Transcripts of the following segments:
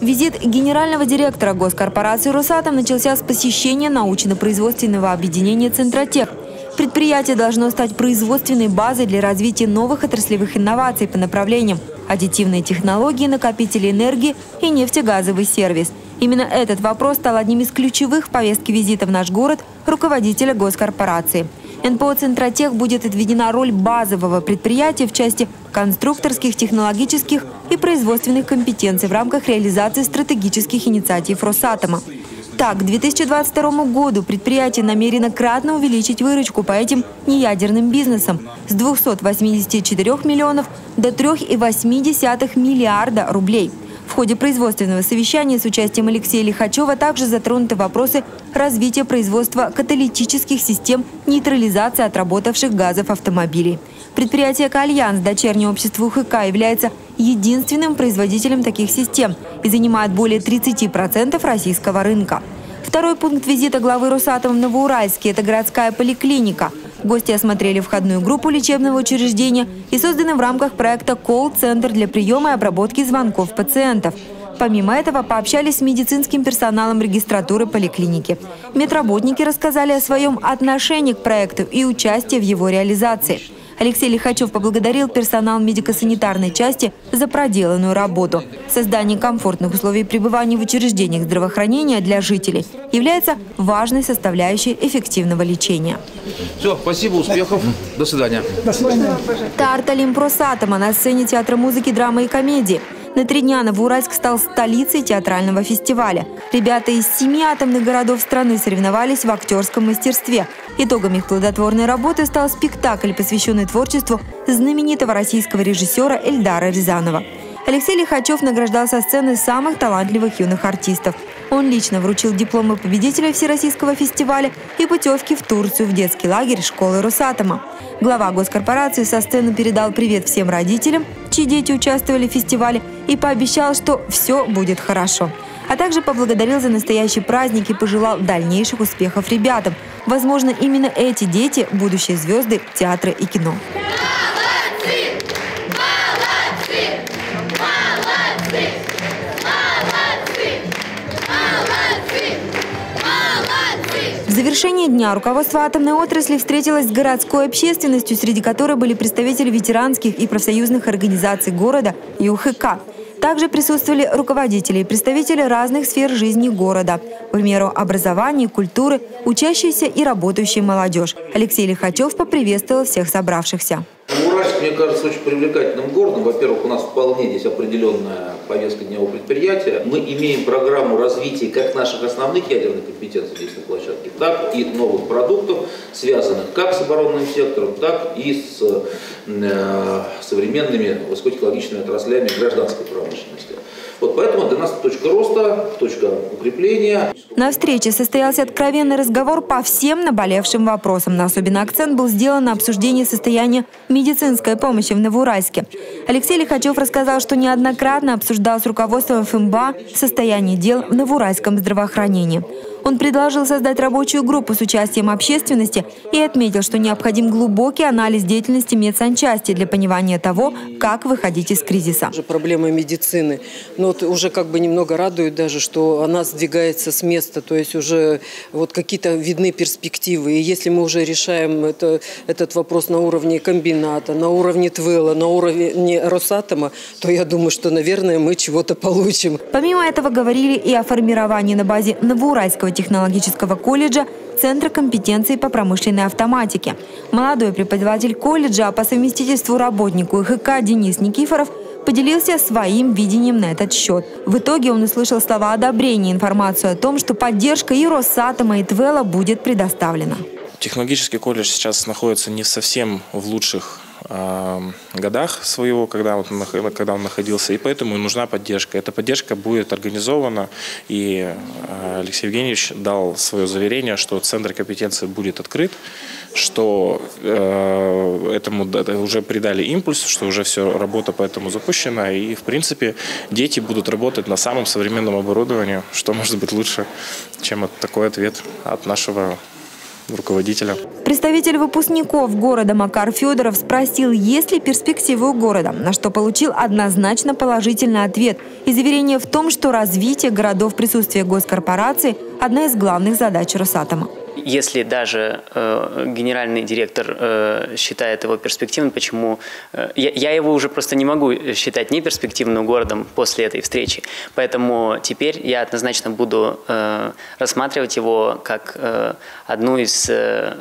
Визит генерального директора госкорпорации «Росатом» начался с посещения научно-производственного объединения «Центротех». Предприятие должно стать производственной базой для развития новых отраслевых инноваций по направлениям аддитивные технологии, накопители энергии и нефтегазовый сервис. Именно этот вопрос стал одним из ключевых в повестке визита в наш город руководителя госкорпорации – НПО «Центротех» будет отведена роль базового предприятия в части конструкторских, технологических и производственных компетенций в рамках реализации стратегических инициатив Росатома. Так, к 2022 году предприятие намерено кратно увеличить выручку по этим неядерным бизнесам с 284 миллионов до 3,8 миллиарда рублей – в ходе производственного совещания с участием Алексея Лихачева также затронуты вопросы развития производства каталитических систем нейтрализации отработавших газов автомобилей. Предприятие «Кальянс», дочернее общество УХК, является единственным производителем таких систем и занимает более 30% российского рынка. Второй пункт визита главы Росатома в Новоуральске – это городская поликлиника – Гости осмотрели входную группу лечебного учреждения и созданы в рамках проекта «Колл-центр» для приема и обработки звонков пациентов. Помимо этого, пообщались с медицинским персоналом регистратуры поликлиники. Медработники рассказали о своем отношении к проекту и участии в его реализации – Алексей Лихачев поблагодарил персонал медико-санитарной части за проделанную работу. Создание комфортных условий пребывания в учреждениях здравоохранения для жителей является важной составляющей эффективного лечения. Все, спасибо, успехов. До свидания. До свидания. Тарт Олимпросатома на сцене театра музыки, драмы и комедии. На три дня Новоуральск стал столицей театрального фестиваля. Ребята из семи атомных городов страны соревновались в актерском мастерстве. Итогом их плодотворной работы стал спектакль, посвященный творчеству знаменитого российского режиссера Эльдара Рязанова. Алексей Лихачев награждал со сцены самых талантливых юных артистов. Он лично вручил дипломы победителя Всероссийского фестиваля и путевки в Турцию в детский лагерь школы Росатома. Глава госкорпорации со сцены передал привет всем родителям, чьи дети участвовали в фестивале, и пообещал, что все будет хорошо. А также поблагодарил за настоящий праздник и пожелал дальнейших успехов ребятам. Возможно, именно эти дети – будущие звезды театра и кино. Завершение дня руководство атомной отрасли встретилось с городской общественностью, среди которой были представители ветеранских и профсоюзных организаций города и УХК. Также присутствовали руководители и представители разных сфер жизни города. К примеру, образования, культуры, учащиеся и работающая молодежь. Алексей Лихачев поприветствовал всех собравшихся. Уральск, мне кажется, очень привлекательным городом. Во-первых, у нас вполне здесь определенная повестка дневного предприятия. Мы имеем программу развития как наших основных ядерных компетенций здесь на площадке, так и новых продуктов, связанных как с оборонным сектором, так и с э, современными высокотехнологичными отраслями гражданской промышленности. Вот поэтому для нас точка роста, точка укрепления. На встрече состоялся откровенный разговор по всем наболевшим вопросам. Но особенно акцент был сделан на обсуждении состояния медицинской помощи в Новоуральске. Алексей Лихачев рассказал, что неоднократно обсуждал с руководством ФМБА состояние дел в Новоуральском здравоохранении. Он предложил создать рабочую группу с участием общественности и отметил, что необходим глубокий анализ деятельности медсанчасти для понимания того, как выходить из кризиса. Проблема медицины. Но вот уже как бы немного радует даже, что она сдвигается с места, то есть уже вот какие-то видны перспективы. И если мы уже решаем это, этот вопрос на уровне комбината, на уровне ТВЭЛа, на уровне Росатома, то я думаю, что, наверное, мы чего-то получим. Помимо этого говорили и о формировании на базе Новоуральского технологического колледжа Центра компетенции по промышленной автоматике. Молодой преподаватель колледжа, а по совместительству работнику ИХК Денис Никифоров поделился своим видением на этот счет. В итоге он услышал слова одобрения, информацию о том, что поддержка и Росатома, и ТВЭЛа будет предоставлена. Технологический колледж сейчас находится не совсем в лучших годах своего, когда, вот, когда он находился, и поэтому нужна поддержка. Эта поддержка будет организована, и а, Алексей Евгеньевич дал свое заверение, что Центр компетенции будет открыт, что э, этому уже придали импульс, что уже все, работа по этому запущена, и, в принципе, дети будут работать на самом современном оборудовании, что может быть лучше, чем такой ответ от нашего руководителя. Представитель выпускников города Макар Федоров спросил, есть ли перспективы у города, на что получил однозначно положительный ответ и заверение в том, что развитие городов присутствия госкорпорации – одна из главных задач Росатома если даже э, генеральный директор э, считает его перспективным, почему э, я, я его уже просто не могу считать неперспективным городом после этой встречи. Поэтому теперь я однозначно буду э, рассматривать его как э, одну из э,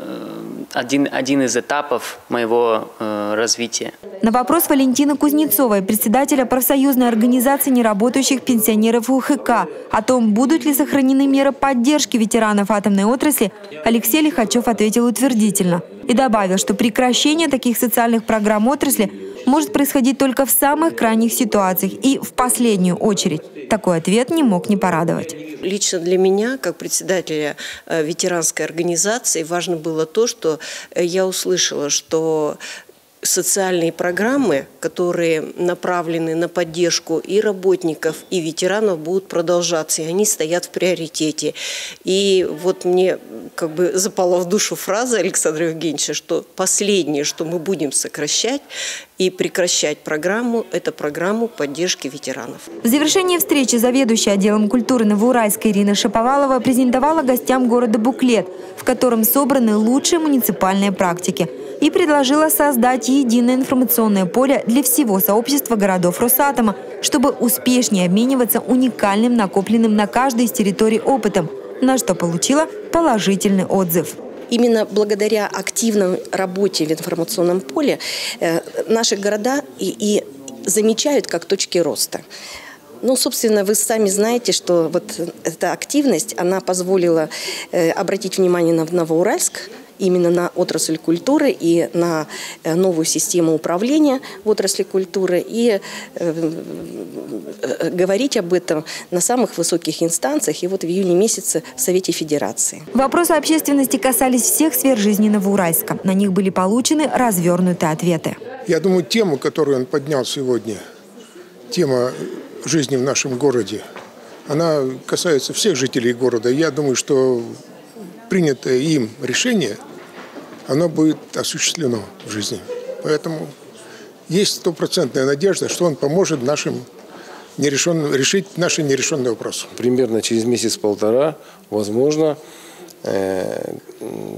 один один из этапов моего э, развития. На вопрос Валентины Кузнецовой, председателя профсоюзной организации неработающих пенсионеров УХК, о том, будут ли сохранены меры поддержки ветеранов атомной отрасли, Алексей Лихачев ответил утвердительно и добавил, что прекращение таких социальных программ отрасли может происходить только в самых крайних ситуациях и в последнюю очередь. Такой ответ не мог не порадовать. Лично для меня, как председателя э, ветеранской организации, важно было то, что э, я услышала, что социальные программы, которые направлены на поддержку и работников, и ветеранов, будут продолжаться, и они стоят в приоритете. И вот мне как бы запала в душу фраза Александра Евгеньевича, что последнее, что мы будем сокращать и прекращать программу, это программу поддержки ветеранов. В завершении встречи заведующая отделом культуры Новоуральска Ирина Шаповалова презентовала гостям города буклет, в котором собраны лучшие муниципальные практики – и предложила создать единое информационное поле для всего сообщества городов Росатома, чтобы успешнее обмениваться уникальным накопленным на каждой из территорий опытом, на что получила положительный отзыв. Именно благодаря активной работе в информационном поле э, наши города и, и замечают как точки роста. Ну, собственно, вы сами знаете, что вот эта активность, она позволила э, обратить внимание на Новоуральск, именно на отрасль культуры и на э, новую систему управления в отрасли культуры и э, э, говорить об этом на самых высоких инстанциях и вот в июне месяце в Совете Федерации. Вопросы общественности касались всех сфер жизни Новоуральска. На них были получены развернутые ответы. Я думаю, тему, которую он поднял сегодня, тема жизни в нашем городе, она касается всех жителей города. Я думаю, что принятое им решение, оно будет осуществлено в жизни. Поэтому есть стопроцентная надежда, что он поможет нашим нерешенным, решить наши нерешенные вопросы. Примерно через месяц-полтора, возможно,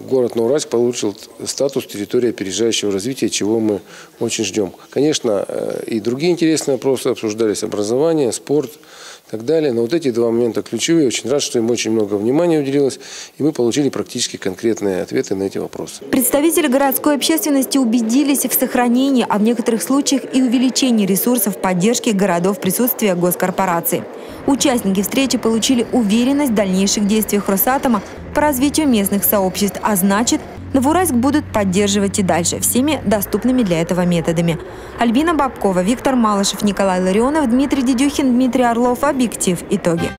город Новоуральск получил статус территории опережающего развития, чего мы очень ждем. Конечно, э, и другие интересные вопросы обсуждались, образование, спорт – и так далее. Но вот эти два момента ключевые. Очень рад, что им очень много внимания уделилось, и мы получили практически конкретные ответы на эти вопросы. Представители городской общественности убедились в сохранении, а в некоторых случаях и увеличении ресурсов поддержки городов присутствия госкорпораций. Участники встречи получили уверенность в дальнейших действиях Росатома по развитию местных сообществ, а значит – Новоуральск будут поддерживать и дальше всеми доступными для этого методами. Альбина Бабкова, Виктор Малышев, Николай Ларионов, Дмитрий Дедюхин, Дмитрий Орлов. Объектив. Итоги.